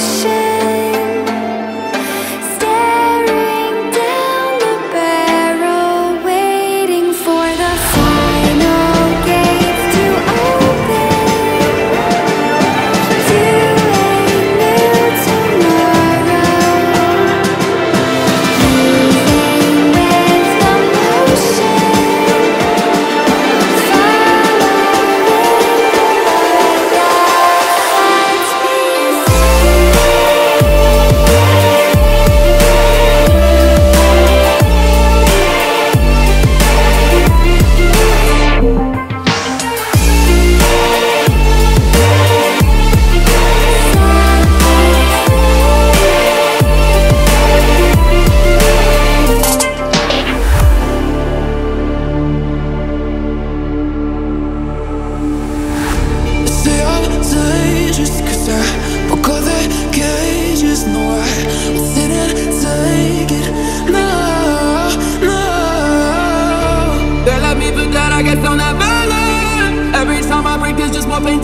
should I guess I'll never learn Every time I break, there's just more pain.